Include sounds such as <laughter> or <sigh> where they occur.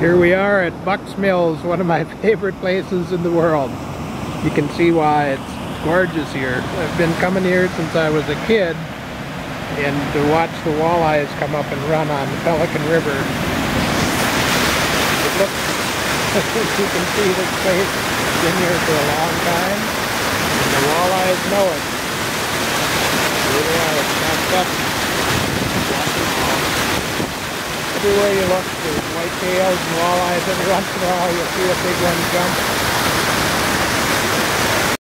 Here we are at Bucks Mills, one of my <laughs> favorite places in the world. You can see why it's gorgeous here. I've been coming here since I was a kid and to watch the walleyes come up and run on the Pelican River. It looks, <laughs> you can see this place has been here for a long time and the walleyes know it. Here they are, stacked up. Everywhere you look, there's whitetails and walleyes. Every <laughs> once in a while you'll see a big one jump.